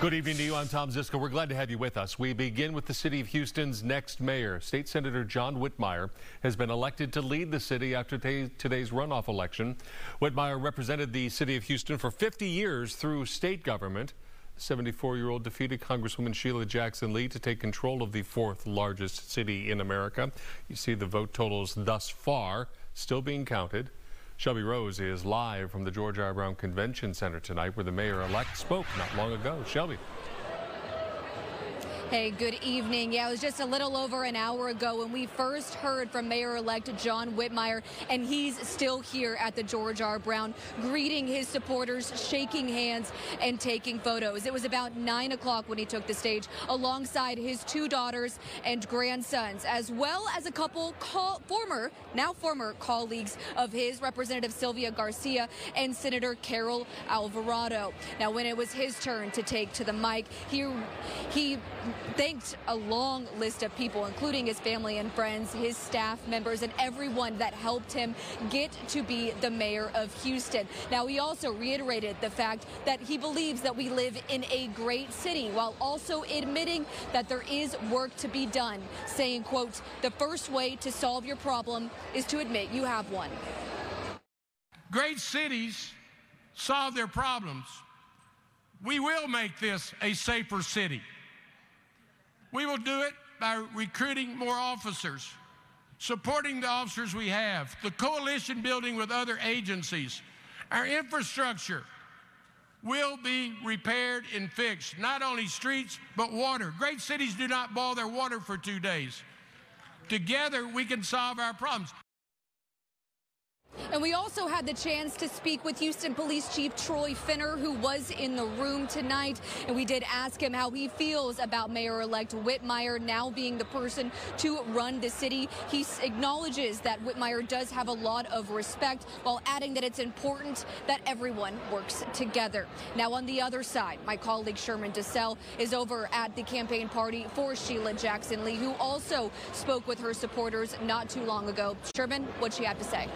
Good evening to you. I'm Tom Zizka. We're glad to have you with us. We begin with the city of Houston's next mayor. State Senator John Whitmire has been elected to lead the city after today's runoff election. Whitmire represented the city of Houston for 50 years through state government. 74-year-old defeated Congresswoman Sheila Jackson Lee to take control of the fourth largest city in America. You see the vote totals thus far still being counted. Shelby Rose is live from the George R. Brown Convention Center tonight where the mayor-elect spoke not long ago. Shelby. Hey, good evening. Yeah, it was just a little over an hour ago when we first heard from Mayor-elect John Whitmire, and he's still here at the George R. Brown, greeting his supporters, shaking hands, and taking photos. It was about 9 o'clock when he took the stage, alongside his two daughters and grandsons, as well as a couple former, now former colleagues of his, Representative Sylvia Garcia and Senator Carol Alvarado. Now, when it was his turn to take to the mic, he, he thanked a long list of people, including his family and friends, his staff members, and everyone that helped him get to be the mayor of Houston. Now, he also reiterated the fact that he believes that we live in a great city while also admitting that there is work to be done, saying, quote, the first way to solve your problem is to admit you have one. Great cities solve their problems. We will make this a safer city. We will do it by recruiting more officers, supporting the officers we have, the coalition building with other agencies. Our infrastructure will be repaired and fixed, not only streets, but water. Great cities do not boil their water for two days. Together, we can solve our problems. And we also had the chance to speak with Houston Police Chief Troy Finner, who was in the room tonight. And we did ask him how he feels about Mayor-elect Whitmire now being the person to run the city. He acknowledges that Whitmire does have a lot of respect, while adding that it's important that everyone works together. Now, on the other side, my colleague Sherman DeSalle is over at the campaign party for Sheila Jackson Lee, who also spoke with her supporters not too long ago. Sherman, what she had to say.